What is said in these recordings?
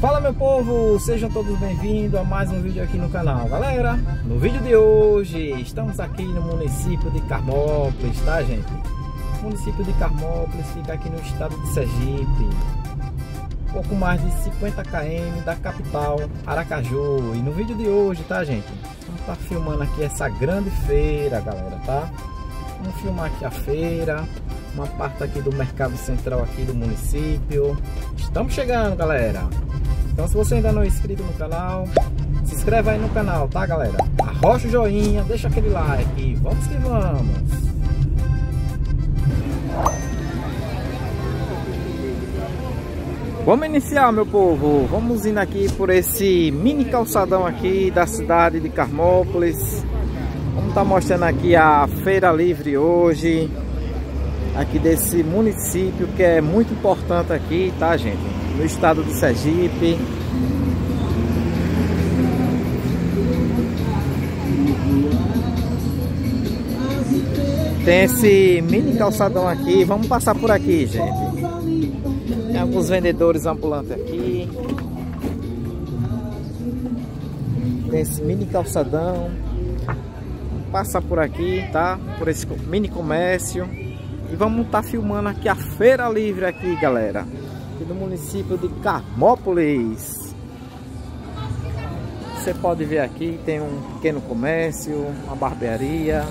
Fala meu povo, sejam todos bem-vindos a mais um vídeo aqui no canal Galera, no vídeo de hoje estamos aqui no município de Carmópolis, tá gente? O município de Carmópolis fica aqui no estado de Sergipe Pouco mais de 50 km da capital Aracaju E no vídeo de hoje, tá gente? Vamos estar tá filmando aqui essa grande feira galera, tá? Vamos filmar aqui a feira uma parte aqui do mercado central aqui do município Estamos chegando galera então se você ainda não é inscrito no canal, se inscreve aí no canal, tá galera? Arrocha o joinha, deixa aquele like, vamos que vamos! Vamos iniciar meu povo, vamos indo aqui por esse mini calçadão aqui da cidade de Carmópolis estar tá mostrando aqui a feira livre hoje Aqui desse município que é muito importante aqui, tá gente? no estado do Sergipe. Tem esse mini calçadão aqui, vamos passar por aqui, gente. Tem alguns vendedores ambulantes aqui. Tem esse mini calçadão. Passa por aqui, tá? Por esse mini comércio. E vamos estar tá filmando aqui a feira livre aqui, galera aqui do município de Carmópolis. Você pode ver aqui, tem um pequeno comércio, uma barbearia.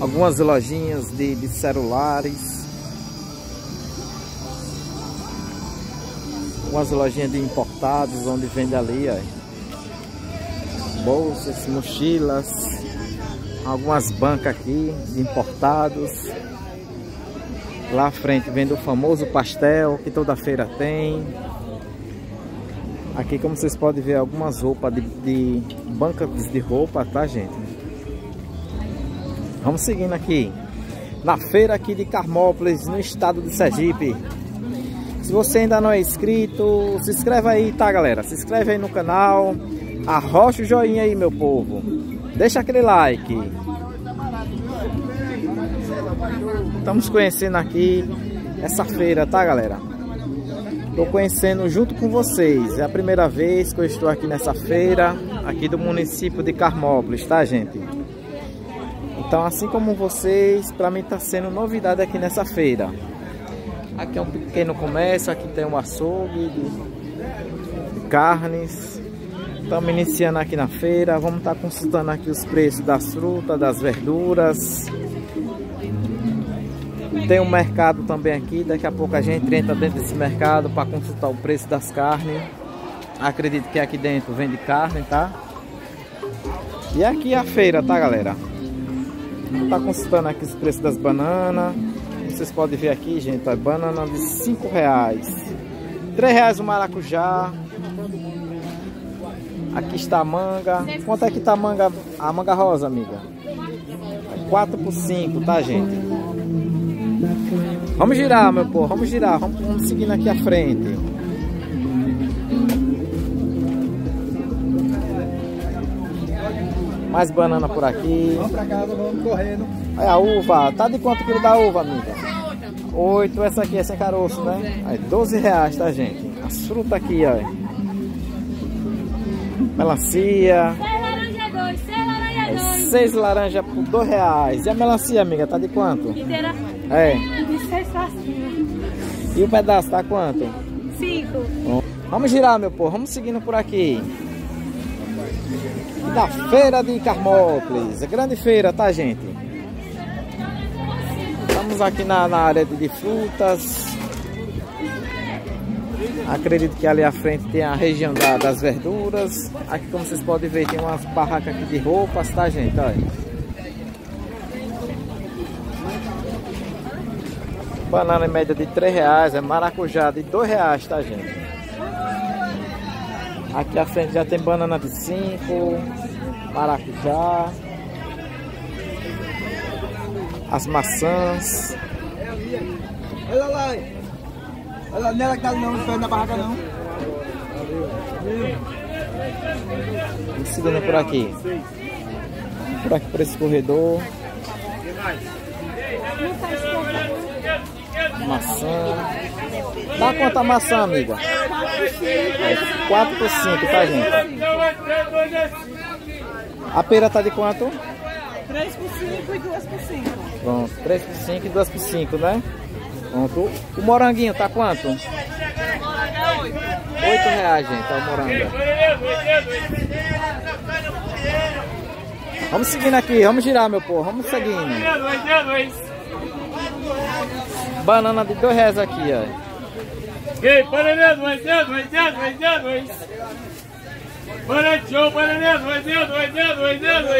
Algumas lojinhas de, de celulares. Algumas lojinhas de importados, onde vende ali, ó bolsas, mochilas, algumas bancas aqui de importados. Lá à frente vendo o famoso pastel que toda feira tem. Aqui como vocês podem ver algumas roupas de, de bancas de roupa, tá gente? Vamos seguindo aqui. Na feira aqui de Carmópolis, no estado de Sergipe. Se você ainda não é inscrito, se inscreve aí, tá galera? Se inscreve aí no canal Arrocha o joinha aí, meu povo. Deixa aquele like. Estamos conhecendo aqui essa feira, tá, galera? Estou conhecendo junto com vocês. É a primeira vez que eu estou aqui nessa feira, aqui do município de Carmópolis, tá, gente? Então, assim como vocês, para mim está sendo novidade aqui nessa feira. Aqui é um pequeno comércio, aqui tem um açougue de carnes. Estamos iniciando aqui na feira, vamos estar tá consultando aqui os preços das frutas, das verduras. Tem um mercado também aqui, daqui a pouco a gente entra dentro desse mercado para consultar o preço das carnes. Acredito que aqui dentro vende carne, tá? E aqui é a feira, tá galera? Vamos estar tá consultando aqui os preços das bananas. Vocês podem ver aqui, gente, a banana de 5 reais. 3 reais o maracujá, Aqui está a manga. Quanto é que tá a manga, a manga rosa, amiga? 4 por 5, tá, gente? Vamos girar, meu povo. Vamos girar. Vamos, vamos seguindo aqui à frente. Mais banana por aqui. Vamos pra casa, vamos correndo. Aí a uva. Tá de quanto quilo da uva, amiga? 8. Essa aqui é sem caroço, né? Aí, 12 reais, tá, gente? As frutas aqui, ó. Melancia. Seis laranja dois, seis laranja por dois reais. E a melancia, amiga, tá de quanto? Inteira? É. De seis pra. E o pedaço tá quanto? Cinco. Bom, vamos girar, meu povo. Vamos seguindo por aqui. Da feira de Carmópolis. É grande feira, tá, gente? Estamos aqui na, na área de frutas. Acredito que ali à frente tem a região da, das verduras. Aqui como vocês podem ver tem umas barracas aqui de roupas, tá gente? Olha. Banana em média de 3 reais, é maracujá de 2 reais, tá gente? Aqui à frente já tem banana de 5, maracujá. As maçãs. Olha lá, Olha nela que tá não, não na barraca não. Vamos seguindo por aqui. Por aqui por esse corredor. Maçã. Dá quanto a maçã, amiga? 4 por 5, tá, gente? A pera tá de quanto? 3 por 5 e 2 por 5. Pronto, 3 por 5 e 2 por 5, né? Pronto. O moranguinho tá quanto? 8 reais, gente, tá o morango. Vamos seguindo aqui, vamos girar, meu povo, vamos seguindo. Banana de 2 reais aqui, ó. Ok, para dois dois dois dedos, dois. Para dedos, dois dedos, dois dedos, dois dedos.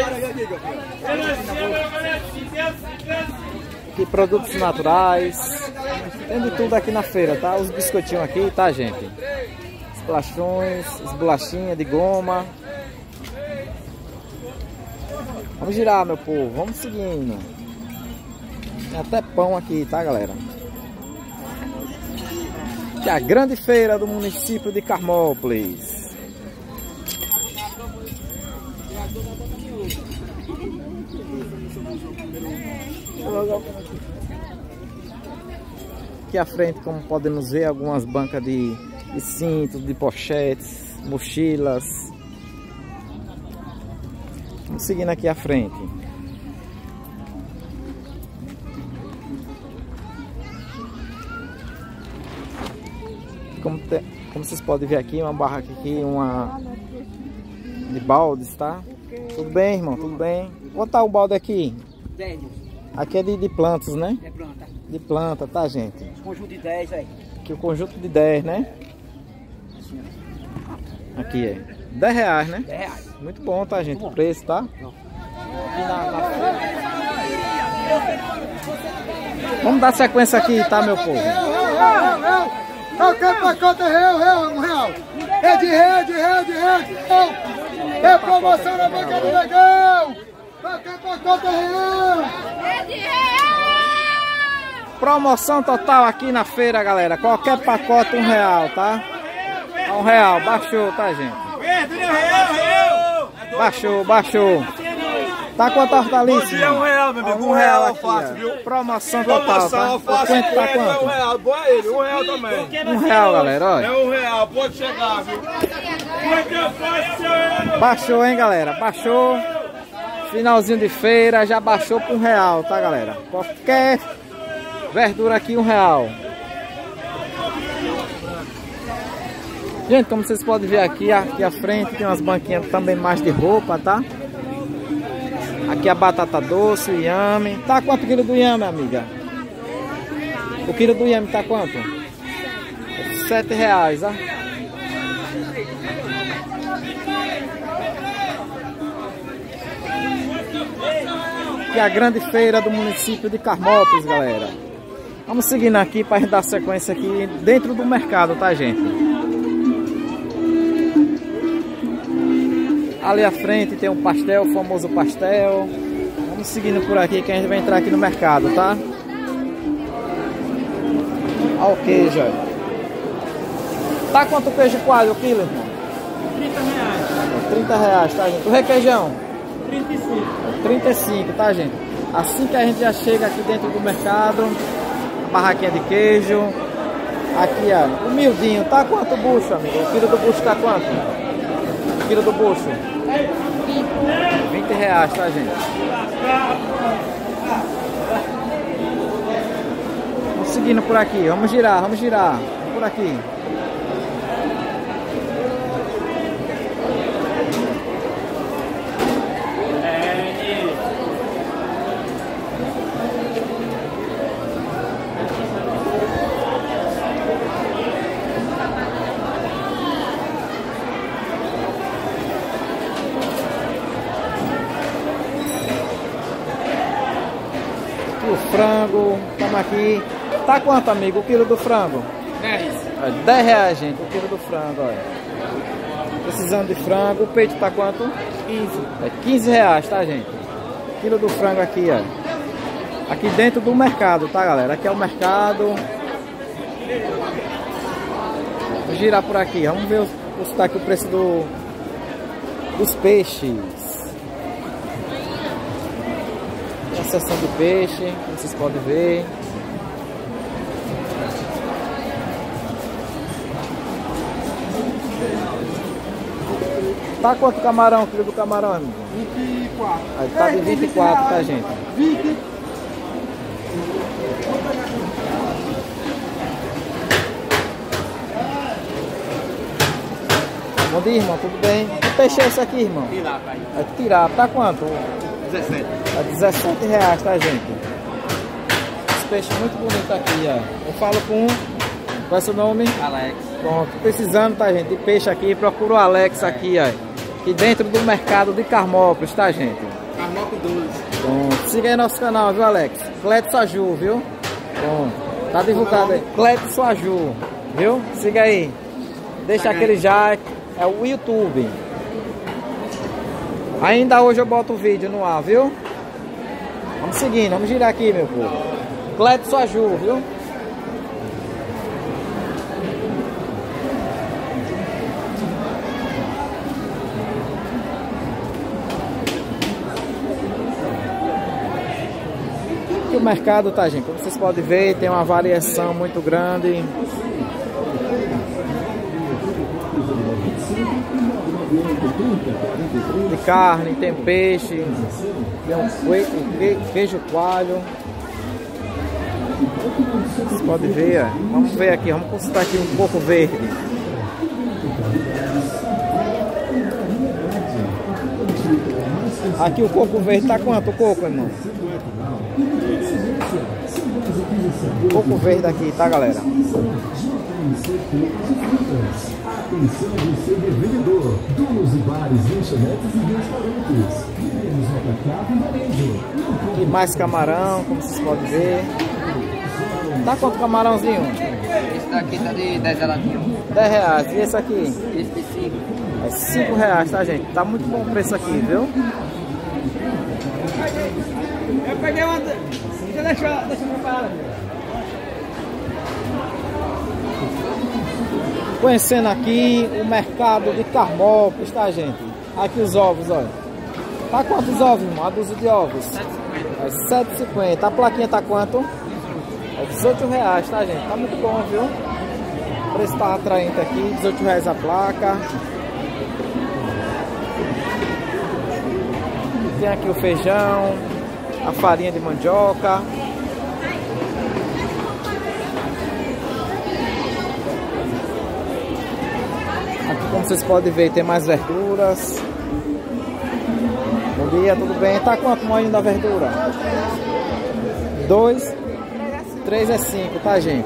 Aqui produtos naturais. Tem de tudo aqui na feira, tá? Os biscoitinhos aqui, tá, gente? Os bolachões, as bolachinhas de goma. Vamos girar, meu povo. Vamos seguindo. Tem até pão aqui, tá, galera? Que é a grande feira do município de Carmópolis. Aqui à frente, como podemos ver, algumas bancas de, de cintos, de pochetes, mochilas. Vamos seguindo aqui à frente. Como, te, como vocês podem ver aqui, uma barraca aqui, uma de baldes, tá? Tudo bem, irmão? Tudo bem? Quanto tá o balde aqui? 10, Aqui é de, de plantas, né? é planta. De planta, tá, gente? Conjunto de 10 aí. Aqui o conjunto de 10, né? Aqui é 10 reais, né? 10 reais. Muito bom, tá, gente? O preço, tá? Feira. Vamos dar sequência aqui, tá, meu povo? Qualquer pacote é real, real, um real. É de real, de real, de real, de real. É promoção na banca do legal. Qualquer pacote é real. Promoção total aqui na feira, galera. Qualquer pacote, um real, tá? Um real, baixou, tá, gente? Baixou, baixou. Tá quanto a hortaliça? é um real, meu amigo. Um Um real real aqui, alface, ó. viu? Promoção total, Promoção, tá? alface, quanto tá é um quanto? real. Boa ele, um real também. Um real, galera, É olha. um real, pode chegar, viu? Baixou, hein, galera? Baixou. Finalzinho de feira, já baixou para um real, tá, galera? Qualquer verdura aqui, um real. Gente, como vocês podem ver aqui, aqui à frente tem umas banquinhas também mais de roupa, tá? Aqui a batata doce, o inhame. Tá quanto quilo do inhame, amiga? O quilo do inhame tá quanto? Sete reais, ó. É a grande feira do município de Carmópolis, galera. Vamos seguindo aqui para gente dar sequência aqui dentro do mercado, tá, gente? Ali à frente tem um pastel, o famoso pastel. Vamos seguindo por aqui que a gente vai entrar aqui no mercado, tá? Olha o queijo. Tá quanto o queijo coalho o quilo, irmão? 30 reais. 30 reais, tá, gente? O requeijão? 35. 35, tá, gente? Assim que a gente já chega aqui dentro do mercado, a barraquinha de queijo. Aqui, ó, o miudinho, tá quanto o bucho, amigo? O quilo do bucho tá quanto? O quilo do bucho? 20 reais, tá, gente? Vamos seguindo por aqui, vamos girar, vamos girar. Vamos por. Aqui o frango, estamos aqui. Tá quanto, amigo, o quilo do frango? 10. É 10 reais, gente, o quilo do frango, olha. Precisando de frango, o peito tá quanto? 15. É 15 reais, tá, gente? Quilo do frango aqui, ó. Aqui dentro do mercado, tá, galera? Aqui é o mercado. Vou girar por aqui, vamos ver os, Vamos consultar aqui o preço do, dos peixes. A seção do peixe, como vocês podem ver. Tá quanto camarão, quilo do camarão, amigo? 24. Aí tá de 24, tá, gente? 20. Bom dia, irmão, tudo bem? Que peixe é esse aqui, irmão? Tirar, pai. É tirar, tá quanto? 17. É 17 reais, tá, gente? Esse peixe muito bonito aqui, ó. Eu falo com... Qual é seu nome? Alex. Pronto, precisando, tá, gente, de peixe aqui, procura o Alex aqui, ó. Aqui dentro do mercado de Carmópolis, tá, gente? Carmoco 12. Pronto, siga aí nosso canal, viu, Alex? Cleto Saju, viu? Pronto, tá divulgado aí. Cleto Saju, viu? Siga aí. Deixa Segue aquele já, é o YouTube. Ainda hoje eu boto o vídeo no ar, viu? Vamos seguindo, vamos girar aqui, meu povo. Cleto Saju, viu? O mercado, tá, gente? Como vocês podem ver, tem uma variação muito grande. De carne, tem peixe, tem um que- que- queijo coalho. Vocês podem ver, ó. vamos ver aqui, vamos consultar aqui um coco verde. Aqui o coco verde tá quanto o coco, irmão? Coco verde aqui, tá galera? Atenção você revendedor, donos de bares, lanchonetes e restaurantes. Queremos e varejo. Mais camarão, como vocês podem ver. Tá quanto camarãozinho? Esse daqui tá de 10 latinhas. 10 reais. E esse aqui? Esse de 5. É 5 reais, tá gente? Tá muito bom o preço aqui, viu? Eu peguei uma. Deixa, deixa, deixa eu preparar. Conhecendo aqui o mercado de Carmópolis, tá gente? Aqui os ovos, olha. Tá quantos ovos, irmão? A dúzia de ovos? 7,50. É 7,50. A plaquinha tá quanto? É 18 reais, tá gente? Tá muito bom, viu? O preço tá atraente aqui, 18 reais a placa. Tem aqui o feijão, a farinha de mandioca. Vocês podem ver tem mais verduras. Bom dia, tudo bem? Tá quanto o moinho da verdura? Dois. Três é cinco, tá gente?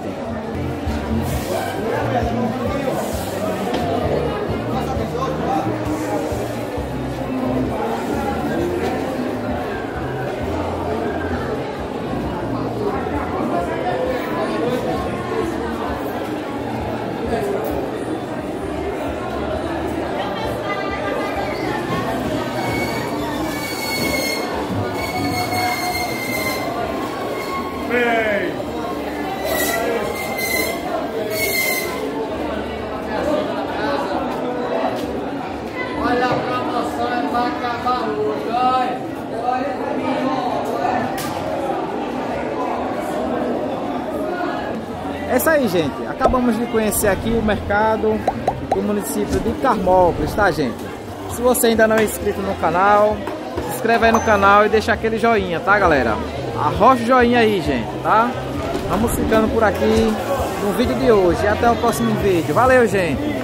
É isso aí, gente. Acabamos de conhecer aqui o mercado do município de Carmópolis, tá, gente? Se você ainda não é inscrito no canal, se inscreve aí no canal e deixa aquele joinha, tá, galera? Arrocha o joinha aí, gente, tá? Vamos ficando por aqui no vídeo de hoje. E até o próximo vídeo. Valeu, gente!